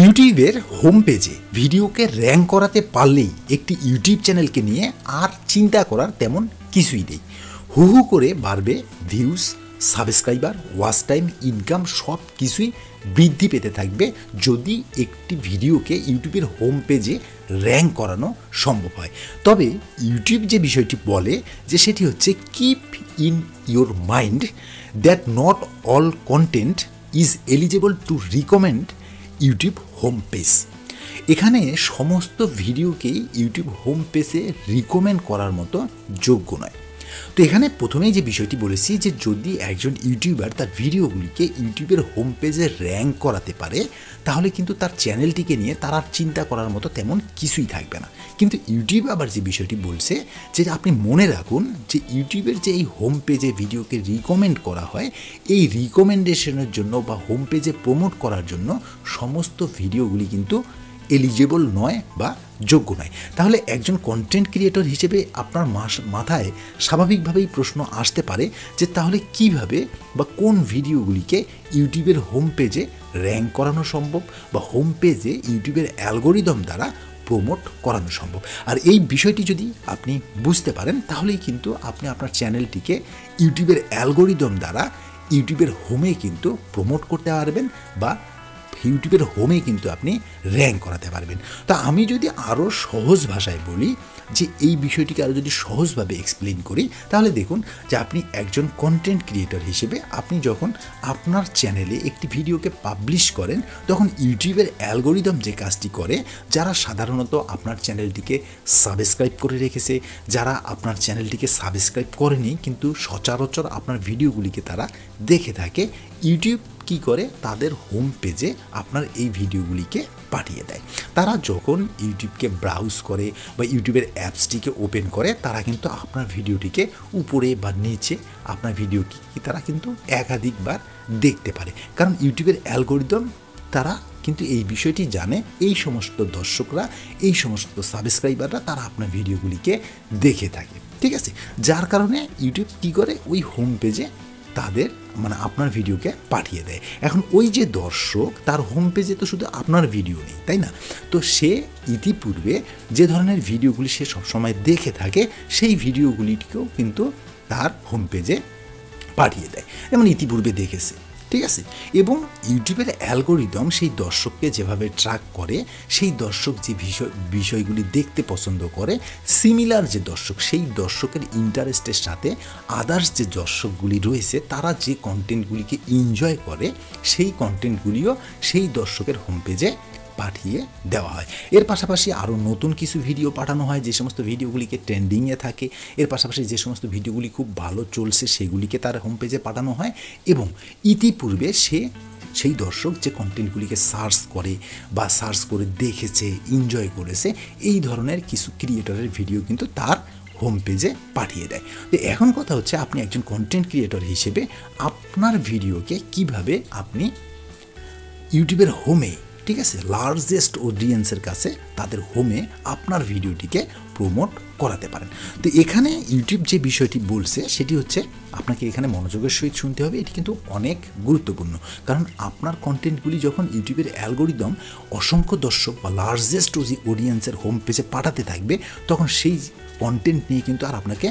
ইউটিউবের হোম পেজে ভিডিওকে র্যাঙ্ক করাতে পারলেই একটি ইউটিউব চ্যানেলকে নিয়ে আর চিন্তা করার তেমন কিছুই নেই। হু হু করে বাড়বে views subscriber watch time income সব কিছুই বৃদ্ধি পেতে থাকবে যদি একটি ভিডিওকে ইউটিউবের হোম পেজে র্যাঙ্ক করানো সম্ভব হয়। তবে ইউটিউব যে বিষয়টি বলে যে সেটি হচ্ছে keep in your mind that not all content is eligible to recommend YouTube home page. এখানে সমস্ত ভিডিওকেই ইউটিউব হোম পেজে রিকমেন্ড করার মতো যোগ্য নয়। তো এখানে প্রথমেই যে বিষয়টি বলেছি যে যদি একজন ইউটিউবার তার ভিডিওগুলিকে ইউটিউবের হোম পেজে র্যাঙ্ক করাতে পারে, তাহলে কিন্তু তার চ্যানেলটিকে নিয়ে তার আর চিন্তা করার মতো তেমন কিছুই থাকবে না। কিন্তু ইউটিউব আবার যে বিষয়টি বলছে, যে আপনি মনে রাখুন যে ইউটিউবের যে এই হোম পেজে ভিডিওকে রিকমেন্ড করা হয়, এই রিকমেন্ডেশনের জন্য বা হোম পেজে প্রমোট করার জন্য সমস্ত ভিডিওগুলি কিন্তু এলিজেবল নয় বা যোগ্য নয়। তাহলে একজন কন্টেন্ট ক্রিয়েটর হিসেবে আপনার মাথায় স্বাভাবিকভাবেই প্রশ্ন আসতে পারে যে তাহলে কীভাবে বা কোন ভিডিওগুলিকে ইউটিউবের হোম পেজে র্যাঙ্ক করানো সম্ভব বা হোম পেজে ইউটিউবের অ্যালগোরিদম দ্বারা প্রমোট করানো সম্ভব। আর এই বিষয়টি যদি আপনি বুঝতে পারেন, তাহলেই কিন্তু আপনি আপনার চ্যানেলটিকে ইউটিউবের অ্যালগোরিদম দ্বারা ইউটিউবের হোমে কিন্তু প্রমোট করতে পারবেন বা ইউটিউবের হোমে কিন্তু আপনি র্যাঙ্ক করাতে পারবেন। তা আমি যদি আরও সহজ ভাষায় বলি যে এই বিষয়টিকে আরও যদি সহজভাবে এক্সপ্লেন করি, তাহলে দেখুন যে আপনি একজন কন্টেন্ট ক্রিয়েটর হিসেবে আপনি যখন আপনার চ্যানেলে একটি ভিডিওকে পাবলিশ করেন, তখন ইউটিউবের অ্যালগোরিদম যে কাজটি করে, যারা সাধারণত আপনার চ্যানেলটিকে সাবস্ক্রাইব করে রেখেছে, যারা আপনার চ্যানেলটিকে সাবস্ক্রাইব করেনি, কিন্তু সচরাচর আপনার ভিডিওগুলিকে তারা দেখে থাকে ইউটিউব কি করে? তাদের হোম পেজে আপনার এই ভিডিওগুলিকে পাঠিয়ে দেয়। তারা যখন ইউটিউবকে ব্রাউজ করে বা ইউটিউবের অ্যাপসটিকে ওপেন করে, তারা কিন্তু আপনার ভিডিওটিকে উপরে বা নিচে আপনার ভিডিওটি তারা কিন্তু একাধিকবার দেখতে পারে। কারণ ইউটিউবের অ্যালগোরিদম তারা কিন্তু এই বিষয়টি জানে, এই সমস্ত দর্শকরা, এই সমস্ত সাবস্ক্রাইবাররা তারা আপনার ভিডিওগুলিকে দেখে থাকে। ঠিক আছে? যার কারণে ইউটিউব কী করে? ওই হোম পেজে তাদের মানে আপনার ভিডিওকে পাঠিয়ে দেয়। এখন ওই যে দর্শক, তার হোম পেজে তো শুধু আপনার ভিডিও নেই, তাই না? তো সে ইতিপূর্বে যে ধরনের ভিডিওগুলি সে সবসময় দেখে থাকে, সেই ভিডিওগুলিকেও কিন্তু তার হোম পেজে পাঠিয়ে দেয়। যেমন ইতিপূর্বে দেখেছে। ঠিক আছে? এবং ইউটিউবের অ্যালগোরিদম সেই দর্শককে যেভাবে ট্র্যাক করে, সেই দর্শক যে বিষয়, বিষয়গুলি দেখতে পছন্দ করে সিমিলার যে দর্শক, সেই দর্শকের ইন্টারেস্টের সাথে আদার্স যে দর্শকগুলি রয়েছে, তারা যে কন্টেন্টগুলিকে এনজয় করে, সেই কন্টেন্টগুলিও সেই দর্শকের হোম পেজে পাঠিয়ে দেওয়া হয়। এর পাশাপাশি আরও নতুন কিছু ভিডিও পাঠানো হয়, যে সমস্ত ভিডিওগুলিকে ট্রেন্ডিংয়ে থাকে। এর পাশাপাশি যে সমস্ত ভিডিওগুলি খুব ভালো চলছে, সেগুলিকে তার হোম পেজে পাঠানো হয় এবং ইতিপূর্বে সে, সেই দর্শক যে কন্টেন্টগুলিকে সার্চ করে বা সার্চ করে দেখেছে এনজয় করেছে, এই ধরনের কিছু ক্রিয়েটরের ভিডিও কিন্তু তার হোম পেজে পাঠিয়ে দেয়। তো এখন কথা হচ্ছে, আপনি একজন কন্টেন্ট ক্রিয়েটর হিসেবে আপনার ভিডিওকে কীভাবে আপনি ইউটিউবের হোমে ঠিক আছে লার্জেস্ট অডিয়েন্সের কাছে তাদের হোমে আপনার ভিডিওটিকে প্রমোট করাতে পারেন। তো এখানে ইউটিউব যে বিষয়টি বলছে, সেটি হচ্ছে আপনাকে এখানে মনোযোগের সহিত শুনতে হবে, এটি কিন্তু অনেক গুরুত্বপূর্ণ। কারণ আপনার কন্টেন্টগুলি যখন ইউটিউবের অ্যালগোরিদম অসংখ্য দর্শক বা লার্জেস্ট অডিয়েন্সের হোম পেজে পাঠাতে থাকবে, তখন সেই কন্টেন্ট নিয়ে কিন্তু আর আপনাকে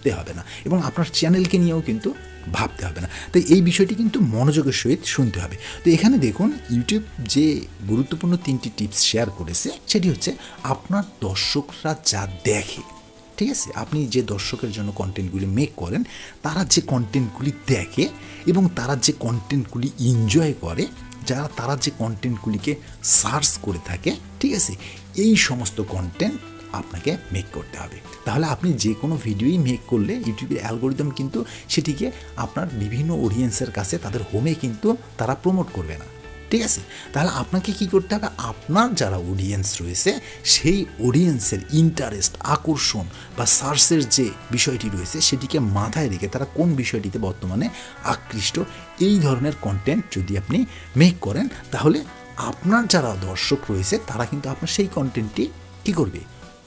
ভাবতে হবে না এবং আপনার চ্যানেলকে নিয়েও কিন্তু ভাবতে হবে না। তাই এই বিষয়টি কিন্তু মনোযোগের সহিত শুনতে হবে। তো এখানে দেখুন ইউটিউব যে গুরুত্বপূর্ণ তিনটি টিপস শেয়ার করেছে, সেটি হচ্ছে আপনার দর্শকরা যা দেখে, ঠিক আছে? আপনি যে দর্শকের জন্য কন্টেন্টগুলি মেক করেন, তারা যে কন্টেন্টগুলি দেখে এবং তারা যে কন্টেন্টগুলি এনজয় করে, যারা, তারা যে কন্টেন্টগুলিকে সার্চ করে থাকে, ঠিক আছে? এই সমস্ত কন্টেন্ট আপনাকে মেক করতে হবে। তাহলে আপনি যে কোনো ভিডিওই মেক করলে ইউটিউবের অ্যালগোরিদম কিন্তু সেটিকে আপনার বিভিন্ন অডিয়েন্সের কাছে, তাদের হোমে কিন্তু তারা প্রমোট করবে না। ঠিক আছে? তাহলে আপনাকে কি করতে হবে? আপনার যারা অডিয়েন্স রয়েছে, সেই অডিয়েন্সের ইন্টারেস্ট আকর্ষণ বা সার্চের যে বিষয়টি রয়েছে, সেটিকে মাথায় রেখে তারা কোন বিষয়টিতে বর্তমানে আকৃষ্ট, এই ধরনের কন্টেন্ট যদি আপনি মেক করেন, তাহলে আপনার যারা দর্শক রয়েছে, তারা কিন্তু আপনার সেই কন্টেন্টটি কী করবে?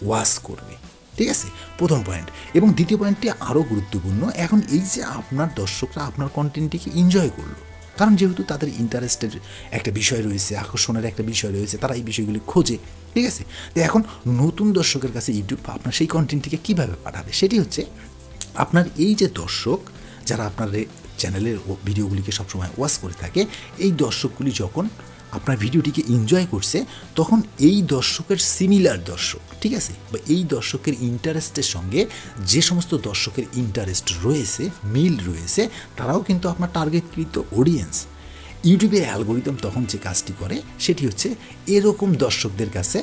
ওয়াশ করবে। ঠিক আছে? প্রথম পয়েন্ট এবং দ্বিতীয় পয়েন্টটি আরও গুরুত্বপূর্ণ, এখন এই যে আপনার দর্শকরা আপনার কন্টেন্টটিকে এনজয় করল, কারণ যেহেতু তাদের ইন্টারেস্টের একটা বিষয় রয়েছে, আকর্ষণের একটা বিষয় রয়েছে, তারা এই বিষয়গুলি খোঁজে, ঠিক আছে? তো এখন নতুন দর্শকের কাছে ইউটিউব আপনার সেই কন্টেন্টটিকে কীভাবে পাঠাবে? সেটি হচ্ছে আপনার এই যে দর্শক, যারা আপনার চ্যানেলের ভিডিওগুলিকে সবসময় ওয়াচ করে থাকে, এই দর্শকগুলি যখন আপনার ভিডিওটিকে এনজয় করছে, তখন এই দর্শকের সিমিলার দর্শক, ঠিক আছে? বা এই দর্শকের ইন্টারেস্টের সঙ্গে যে সমস্ত দর্শকের ইন্টারেস্ট রয়েছে, মিল রয়েছে, তারাও কিন্তু আপনার টার্গেটকৃত অডিয়েন্স ইউটিউবের অ্যালগোরিদম তখন যে কাজটি করে, সেটি হচ্ছে এরকম দর্শকদের কাছে,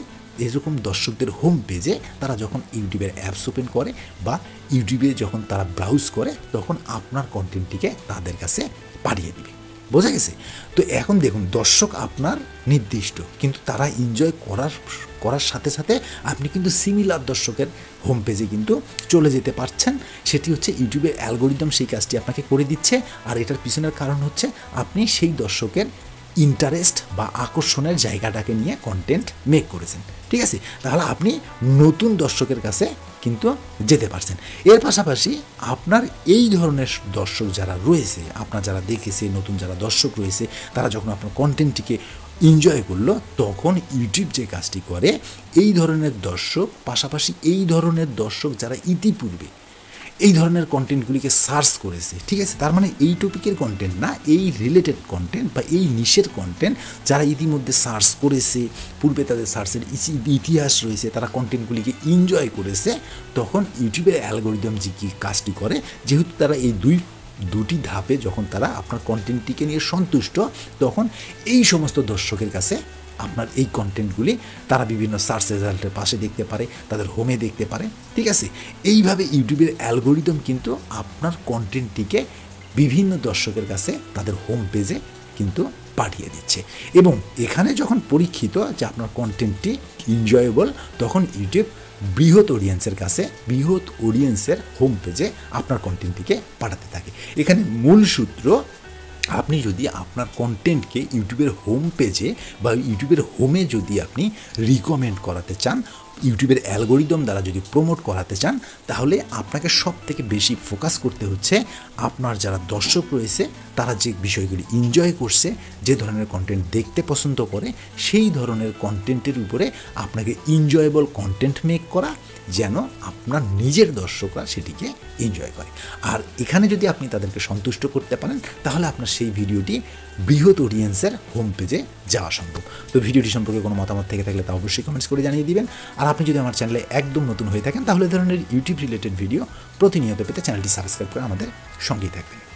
এরকম দর্শকদের হোম পেজে তারা যখন ইউটিউবের অ্যাপস ওপেন করে বা ইউটিউবে যখন তারা ব্রাউজ করে, তখন আপনার কন্টেন্টটিকে তাদের কাছে পাঠিয়ে দিবে। বোঝা গেছে? তো এখন দেখুন, দর্শক আপনার নির্দিষ্ট, কিন্তু তারা এনজয় করার করার সাথে সাথে আপনি কিন্তু সিমিলার দর্শকের হোম পেজে কিন্তু চলে যেতে পারছেন। সেটি হচ্ছে ইউটিউবের অ্যালগোরিদম সেই কাজটি আপনাকে করে দিচ্ছে। আর এটার পিছনের কারণ হচ্ছে আপনি সেই দর্শকের ইন্টারেস্ট বা আকর্ষণের জায়গাটাকে নিয়ে কন্টেন্ট মেক করেছেন। ঠিক আছে? তাহলে আপনি নতুন দর্শকের কাছে কিন্তু যেতে পারছেন। এর পাশাপাশি আপনার এই ধরনের দর্শক যারা রয়েছে, আপনার যারা দেখেছে, নতুন যারা দর্শক রয়েছে, তারা যখন আপনার কন্টেন্টটিকে এনজয় করল, তখন ইউটিউব যে কাজটি করে, এই ধরনের দর্শক, পাশাপাশি এই ধরনের দর্শক যারা ইতিপূর্বে এই ধরনের কন্টেন্টগুলিকে সার্চ করেছে, ঠিক আছে? তার মানে এই টপিকের কন্টেন্ট না, এই রিলেটেড কন্টেন্ট বা এই নিশের কন্টেন্ট যারা ইতিমধ্যে সার্চ করেছে, পূর্বে তাদের সার্চের ইতিহাস রয়েছে, তারা কন্টেন্টগুলিকে এনজয় করেছে, তখন ইউটিউবের অ্যালগোরিদম যে কী কাজটি করে, যেহেতু তারা এই দুই, দুটি ধাপে যখন তারা আপনার কন্টেন্টটিকে নিয়ে সন্তুষ্ট, তখন এই সমস্ত দর্শকের কাছে আপনার এই কন্টেন্টগুলি তারা বিভিন্ন সার্চ রেজাল্টের পাশে দেখতে পারে, তাদের হোমে দেখতে পারে, ঠিক আছে? এইভাবে ইউটিউবের অ্যালগোরিদম কিন্তু আপনার কন্টেন্টটিকে বিভিন্ন দর্শকের কাছে তাদের হোম পেজে কিন্তু পাঠিয়ে দিচ্ছে। এবং এখানে যখন পরীক্ষিত যে আপনার কন্টেন্টটি এনজয়েবল তখন ইউটিউব বৃহৎ অডিয়েন্সের কাছে, বৃহৎ অডিয়েন্সের হোম পেজে আপনার কন্টেন্টটিকে পাঠাতে থাকে। এখানে মূল সূত্র আপনি যদি আপনার কন্টেন্টকে ইউটিউবের হোম পেজে বা ইউটিউবের হোমে যদি আপনি রিকমেন্ড করাতে চান ইউটিউবের অ্যালগোরিদম দ্বারা যদি প্রমোট করাতে চান, তাহলে আপনাকে সব থেকে বেশি ফোকাস করতে হচ্ছে আপনার যারা দর্শক রয়েছে, তারা যে বিষয়গুলি এনজয় করছে, যে ধরনের কন্টেন্ট দেখতে পছন্দ করে, সেই ধরনের কন্টেন্টের উপরে আপনাকে এনজয়েবল কন্টেন্ট মেক করা যেন আপনার নিজের দর্শকরা সেটিকে এনজয় করে। আর এখানে যদি আপনি তাদেরকে সন্তুষ্ট করতে পারেন, তাহলে আপনার সেই ভিডিওটি বৃহৎ অডিয়েন্সের হোম পেজে যাওয়া সম্ভব। তো ভিডিওটি সম্পর্কে কোনো মতামত থেকে থাকলে তা অবশ্যই কমেন্টস করে জানিয়ে দিবেন। আর আপনি যদি আমার চ্যানেলে একদম নতুন হয়ে থাকেন, তাহলে ধরনের ইউটিউব রিলেটেড ভিডিও প্রতিনিয়ত পেতে চ্যানেলটি সাবস্ক্রাইব করে আমাদের সঙ্গেই থাকবেন।